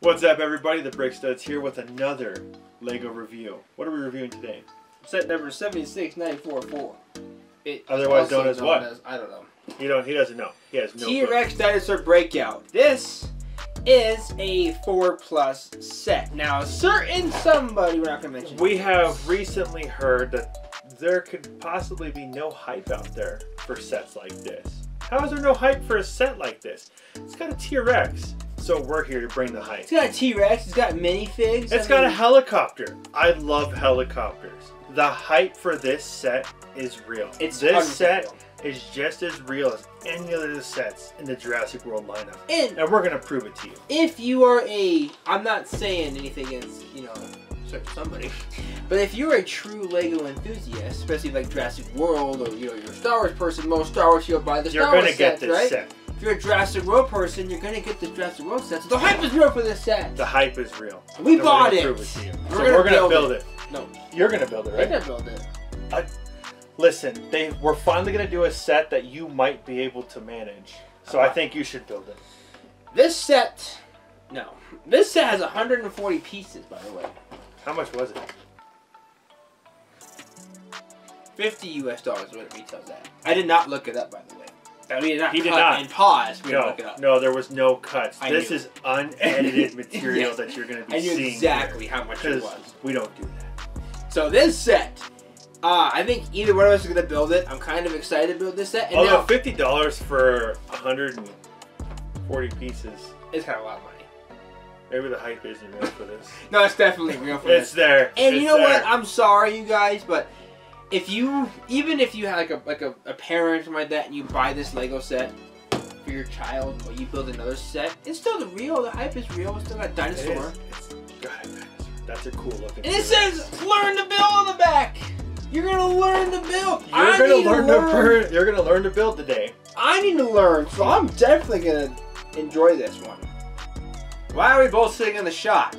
What's up everybody, the Brick Studs here with another LEGO review. What are we reviewing today? Set number 76944. It Otherwise known as what? I don't know. He don't he doesn't know. He has no. T-Rex Dinosaur Breakout. This is a 4 plus set. Now, certain somebody, we're not going to mention. We have recently heard that there could possibly be no hype out there for sets like this. How is there no hype for a set like this? It's got a T-Rex, so we're here to bring the hype. It's got a T-Rex, it's got minifigs. It's I got a helicopter. I love helicopters. The hype for this set is real. It's this set real. is just as real as any other sets in the Jurassic World lineup. And And we're gonna prove it to you. if you are a, I'm not saying anything against, you know, somebody, but if you're a true Lego enthusiast, especially like Jurassic World or, you know, you're a Star Wars person, most Star Wars, you'll buy the Star You're gonna Wars get sets, this right? set. If you're a Jurassic World person, you're gonna get the Jurassic World set. So the hype is real for this set. The hype is real. We And we're bought gonna it. you. We're so gonna we're gonna build build, it. it. No, You're gonna build it, I right? can build it. Listen, they we're finally gonna do a set that you might be able to manage. So I Uh-huh. think you should build it. This set, no, this set has 140 pieces, by the way. How much was it? 50 US dollars is what it retails at. I did not look it up, by the way. I mean, not He did not. and pause. We No, look it up. no, there was no cuts. I this knew. is unedited material Yes. that you're gonna be I knew seeing. exactly how much it was. we don't do that. So this set, uh, I think either one of us is gonna build it. I'm kind of excited to build this set, and Although now fifty dollars for hundred and forty pieces, it's kind of a lot of money. maybe the hype isn't real for this. No, it's definitely real for it's this. It's there. And It's you know what? I'm sorry, you guys, but if you, even if you have like a like a, a parent or like that, and you buy this Lego set for your child, or you build another set, it's still the real. The hype is real. It's still got It dinosaur, is. It's got a dinosaur. That's a cool looking. and it says "Learn to build" on the back. You're gonna learn to build. You're I gonna learn to to learn. burn. You're gonna learn to build today. I need to learn, so I'm definitely gonna enjoy this one. Why are we both sitting in the shot?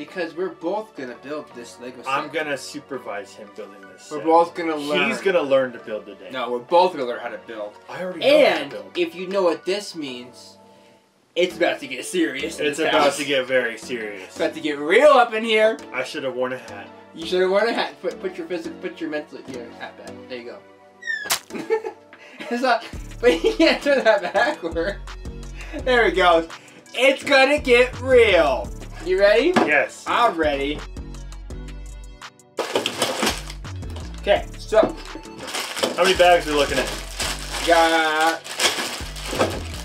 Because we're both gonna build this Lego set. I'm gonna supervise him building this. We're both gonna learn. He's gonna learn to build today. No, we're both gonna learn how to build. I already know how to And build. if you know what this means, it's about to get serious. It's about house. to get very serious. It's about to get real up in here. I should have worn a hat. You should have worn a hat. Put put your physical, put your mental your hat back. There you go. it's not, but you can't turn that backward. There we go. It's gonna get real. You ready? Yes. I'm ready. Okay, so How many bags are we looking at? got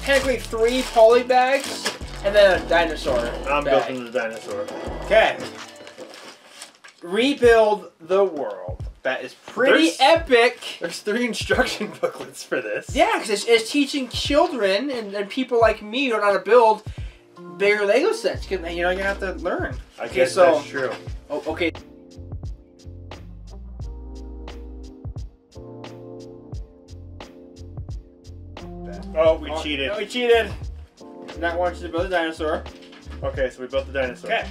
technically three poly bags and then a dinosaur. I'm bag. building the dinosaur. Okay. Rebuild the world. That is pretty There's- epic. There's three instruction booklets for this. Yeah, because it's, it's teaching children and, and people like me who don't know how to build bigger Lego sets. You know, you have to learn. I Okay, guess so- that's true. Oh, okay. Oh, we Oh, cheated. No, we cheated. Not want you to build a dinosaur. Okay, so we built the dinosaur. Okay.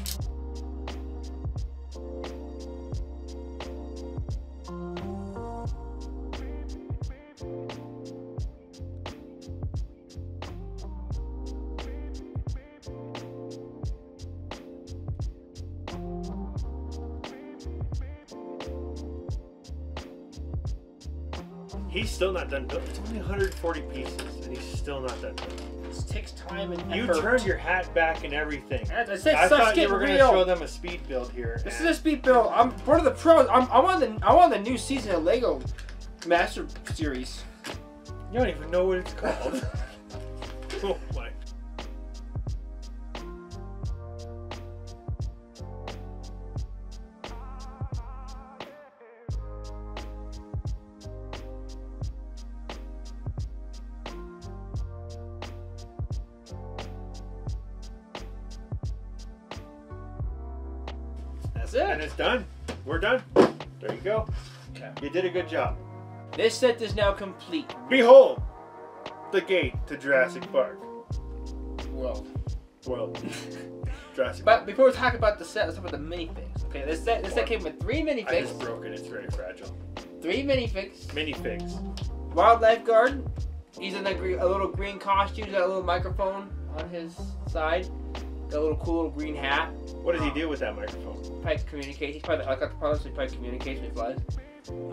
He's still not done building. It's only 140 pieces, and he's still not done building. This takes time and effort. You turned your hat back and everything. I said I thought you were going to show them a speed build here. This is a speed build. I'm one of the pros. I'm, I'm on the I'm on the new season of Lego Master Series. You don't even know what it's called. That's And it's done. We're done. There you go. Okay. You did a good job. This set is now complete. Behold, the gate to Jurassic Park. Well, Well, Jurassic but before we talk about the set, let's talk about the minifigs. Okay, this set this set came with three minifigs. I just broke it. It's very fragile. Three minifigs. Minifigs. Wildlife guard. He's in a, a little green costume. He's got a little microphone on his side. A little cool little green hat. What does he do with that microphone? Probably communicates. He's probably the helicopter pilot, so he probably communicates when he flies.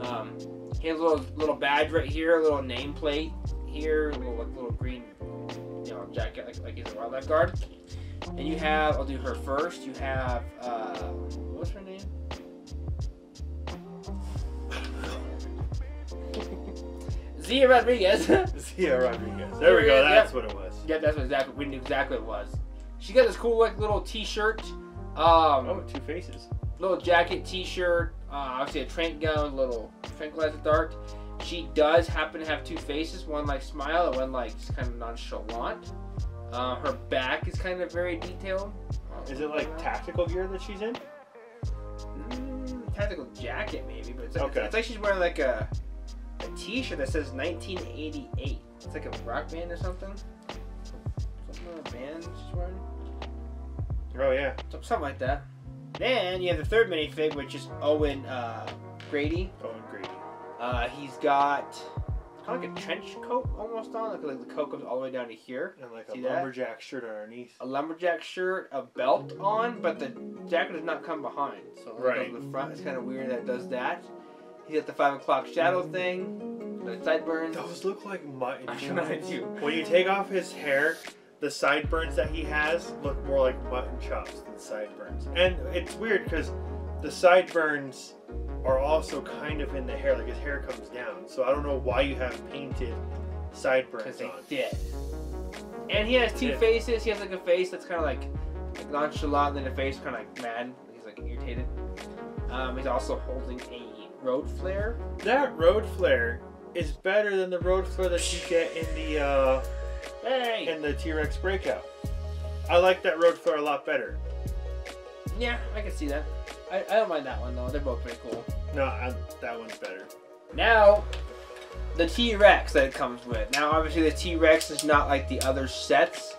Um, he has a little little badge right here, a little nameplate here, a little like, little green, you know, jacket like like he's a wildlife guard. And you have, I'll do her first. You have, uh, what's her name? Zia Rodriguez. Zia Rodriguez. There we go. Yep. That's what it was. yeah, that's what exactly we knew exactly what it was. She got this cool like little T-shirt, um, Oh, two faces. little jacket, T-shirt, uh, obviously a trank gun, little tranquilizer dart. She does happen to have two faces, one like smile and one like just kind of nonchalant. Uh, her back is kind of very detailed. Is it like tactical gear that she's in? Mm, tactical jacket maybe, but it's like, Okay. it's like she's wearing like a a T-shirt that says 1988. It's like a rock band or something. Something like a band she's wearing. Oh yeah. So- Something like that. Then you have the third minifig, which is Owen uh, Grady. Owen Grady. Uh, he's got kind of like a trench coat almost on, like, like the coat goes all the way down to here. And like a See that? lumberjack shirt underneath. A lumberjack shirt, a belt on, but the jacket does not come behind. So it Right. goes the front. It's kind of weird that it does that. He's got the five o'clock shadow thing, the sideburns. Those look like mutton I know chops. do. When you take off his hair, the sideburns that he has look more like mutton chops than sideburns. And it's weird because the sideburns are also kind of in the hair, like his hair comes down. So I don't know why you have painted sideburns they on. did. And he has two Yeah. faces. He has like a face that's kind of like, like nonchalant, and then a face kind of like mad. He's like irritated. Um, he's also holding a road flare. That road flare is better than the road flare that you get in the uh, Hey! in the T-Rex breakout. I like that road flare a lot better. yeah, I can see that. I, I don't mind that one though. They're both pretty cool. No, I, that one's better. Now, the T Rex that it comes with. Now, obviously, the T Rex is not like the other sets.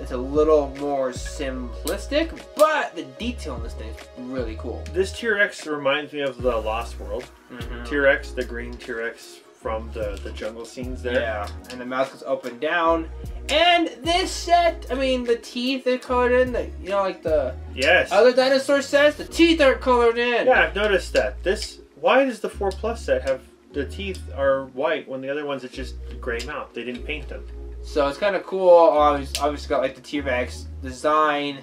It's a little more simplistic, but the detail in this thing is really cool. This T-Rex reminds me of the Lost World. Mm-hmm. T-Rex, the green T-Rex from the, the jungle scenes there. Yeah, and the mouth goes up and down. And this set, I mean, the teeth are colored in. The, you know, like the Yes. other dinosaur sets, the teeth aren't colored in. yeah, I've noticed that. This why does the 4 Plus set have the teeth are white when the other ones it's just gray mouth? They didn't paint them. So it's kind of cool. Obviously, obviously got like the T Rex design,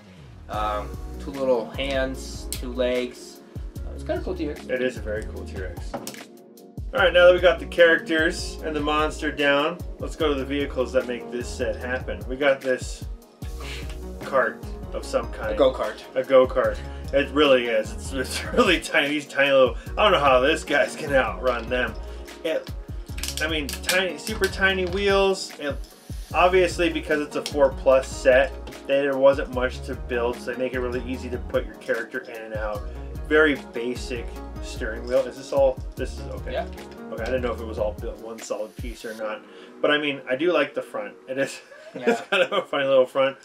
um, two little hands, two legs. Uh, it's kind of cool T Rex. It is a very cool T-Rex. All right, now that we got the characters and the monster down, let's go to the vehicles that make this set happen. We got this cart of some kind. A go kart. a go-kart. It really is. It's, it's really tiny. These tiny little. I don't know how this guy's gonna outrun them. It. I mean, tiny, super tiny wheels. It, obviously, because it's a four plus set, there wasn't much to build, so they make it really easy to put your character in and out. Very basic steering wheel. Is this all? This is okay. Yeah. Okay, I didn't know if it was all built one solid piece or not. But I mean, I do like the front. It is. it's Yeah. kind of a funny little front.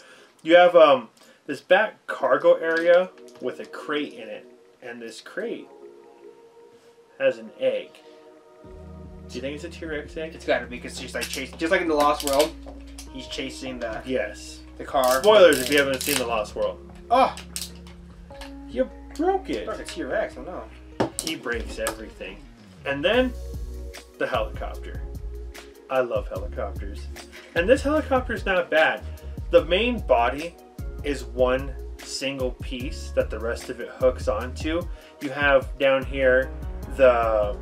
You have um this back cargo area with a crate in it, and this crate has an egg. Do you think it's a T-Rex egg? It's got to be because she's like chasing, just like in the Lost World. He's chasing the Yes. the car. Spoilers if you haven't seen The Lost World. Oh, You broke it. like a T Rex. I don't know. He breaks everything. And then the helicopter. I love helicopters. And this helicopter is not bad. The main body is one single piece that the rest of it hooks onto. You have down here the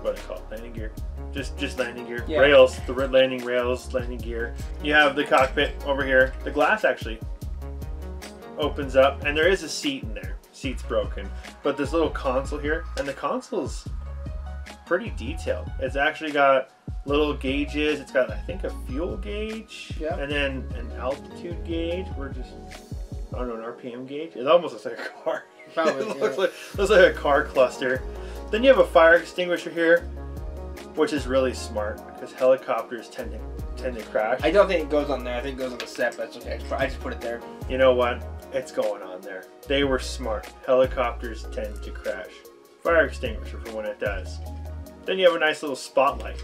what do you call it? Landing gear. Just just landing gear. Yeah. Rails, the red landing rails, landing gear. You have the cockpit over here. The glass actually opens up and there is a seat in there. Seat's broken. But this little console here, and the console's pretty detailed. It's actually got little gauges. It's got, I think, a fuel gauge, Yeah. and then an altitude gauge. We're just, I don't know, an RPM gauge. It almost looks like a car. Probably, it yeah. looks like looks like a car cluster. Then you have a fire extinguisher here, which is really smart because helicopters tend to tend to crash. I don't think it goes on there. I think it goes on the set, but it's okay. I just put it there. You know what? It's going on there. They were smart. Helicopters tend to crash. Fire extinguisher for when it does. Then you have a nice little spotlight.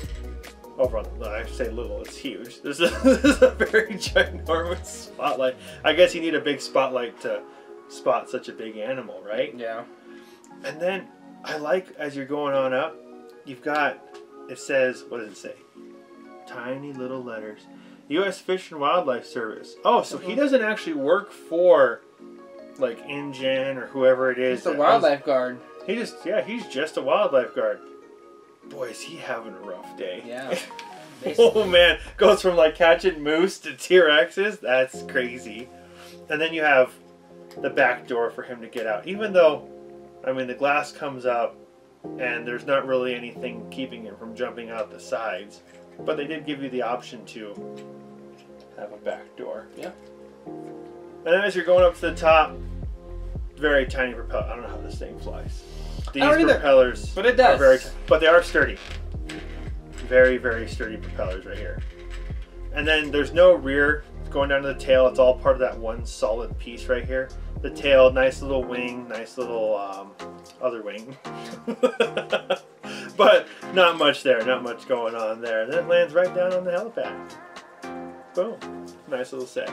over on the, I say little, it's huge. This is, this is a very ginormous spotlight. I guess you need a big spotlight to spot such a big animal, right? Yeah. And then I like as you're going on up, you've got it says what does it say? Tiny little letters. U.S. Fish and Wildlife Service. Oh, so he doesn't actually work for like InGen or whoever it is. It's a owns- wildlife guard. He just yeah, he's just a wildlife guard. Boy, is he having a rough day. Yeah. oh man, goes from like catching moose to T-Rexes. That's crazy. And then you have the back door for him to get out. Even though, I mean, the glass comes up, and there's not really anything keeping him from jumping out the sides. But they did give you the option to have a back door. Yeah. And then as you're going up to the top, very tiny propeller. I don't know how this thing flies. These don't either, propellers, but it are does. very, but they are sturdy. Very, very sturdy propellers right here. And then there's no rear going down to the tail. It's all part of that one solid piece right here. The tail, nice little wing, nice little um, other wing. but not much there, not much going on there. And then it lands right down on the helipad. Boom. Nice little set.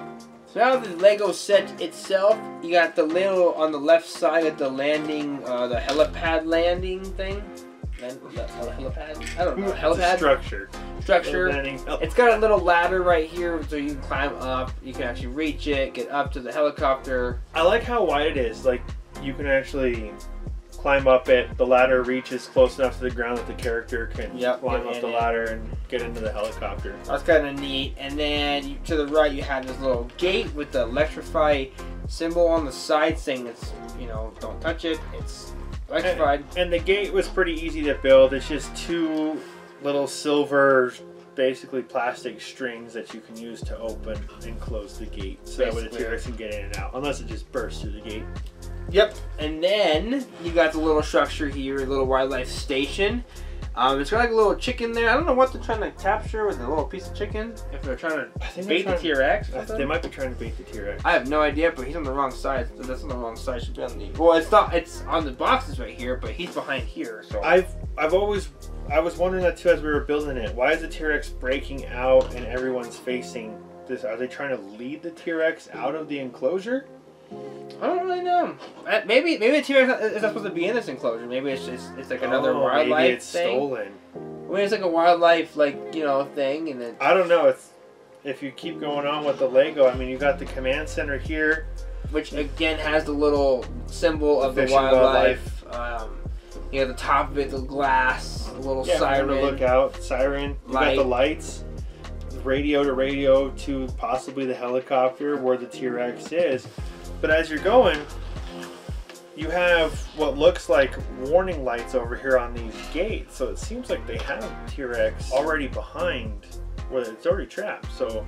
So now the Lego set itself, you got the little on the left side of the landing, uh, the helipad landing thing. Land, helipad? I don't know. Helipad structure. structure. It's got a little ladder right here, so you can climb up. You can actually reach it, get up to the helicopter. I like how wide it is. Like you can actually climb up it. The ladder reaches close enough to the ground that the character can Yep, climb up the it. ladder and get into the helicopter. That's kind of neat. And then you, to the right, you have this little gate with the electrify symbol on the side saying it's, you know, don't touch it. It's electrified. And the gate was pretty easy to build. It's just two little silver, basically plastic strings that you can use to open and close the gate, so that way the Basically. T-Rex can get in and out. Unless it just bursts through the gate. Yep. And then you got the little structure here, a little wildlife station. Um, it's got like a little chicken there. I don't know what they're trying to capture with a little piece of chicken. If they're trying I to think bait the they're T Rex. They might be trying to bait the T-Rex. I have no idea, but he's on the wrong side. So that's on the wrong side. Should be on the. Well, it's not. It's on the boxes right here, but he's behind here. So I've I've always I was wondering that too as we were building it. Why is the T-Rex breaking out and everyone's facing this? Are they trying to lead the T-Rex out of the enclosure? I don't really know. Uh, Maybe maybe the T Rex is not supposed to be in this enclosure. Maybe it's just it's like another Oh, wildlife maybe it's thing. stolen. mean, it's like a wildlife like you know thing, and then I don't know. It's if you keep going on with the Lego. I mean, you got the command center here. which again has the little symbol of the and wildlife. Um, you know, the top of it, the glass, a little Yeah, siren. remember look out, siren. You got the lights, radio to radio to possibly the helicopter where the T-Rex is. But as you're going, you have what looks like warning lights over here on these gates. So it seems like they have T-Rex already behind where it's already trapped. So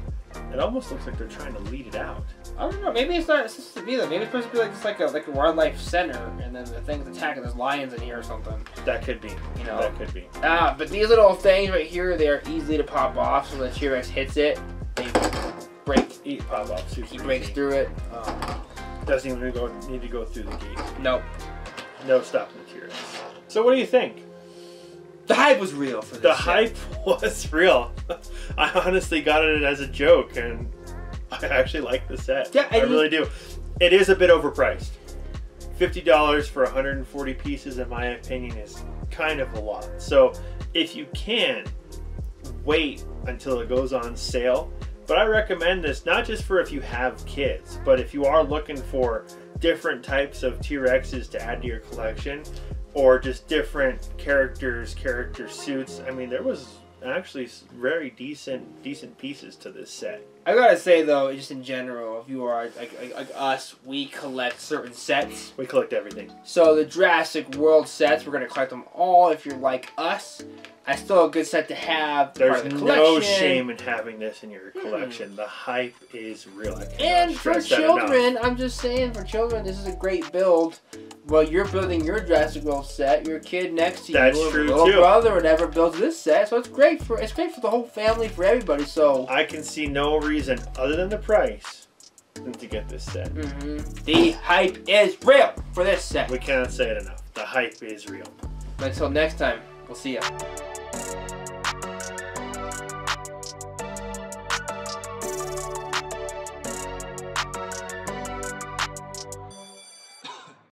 it almost looks like they're trying to lead it out. I don't know. Maybe it's not supposed to be that. Maybe it's supposed to be like just like a like a wildlife center, and then the thing's attacking. There's lions in here or something. That could be. You know. That could be. Ah, but these little things right here, they are easy to pop off. So when the T-Rex hits it, they break. Eat pop up. He breaks through it. Um, Doesn't even go, need to go through the gate. nope. No stopping the T-Rex. So what do you think? The hype was real for this. The hype was real. I honestly got it as a joke, and I actually like the set. Yeah, I really do. It is a bit overpriced. Fifty dollars for 140 pieces, in my opinion, is kind of a lot. So if you can, wait until it goes on sale. But I recommend this not just for if you have kids, but if you are looking for different types of T-Rexes to add to your collection, or just different characters, character suits. I mean, there was actually very decent, decent pieces to this set. I gotta say though, just in general, if you are like, like, like us, we collect certain sets. We collect everything. So the Jurassic World sets, we're gonna collect them all. If you're like us, I still a good set to have. There's the no shame in having this in your hmm. collection. The hype is real. And for children, I'm just saying, for children, this is a great build. Well, you're building your Jurassic World set. Your kid next to That's you, or true, little too. brother, whatever, builds this set. So it's great for it's great for the whole family, for everybody. So I can see no reason other than the price than to get this set. mhm. the hype is real for this set. We cannot say it enough. The hype is real. Until next time, we'll see ya.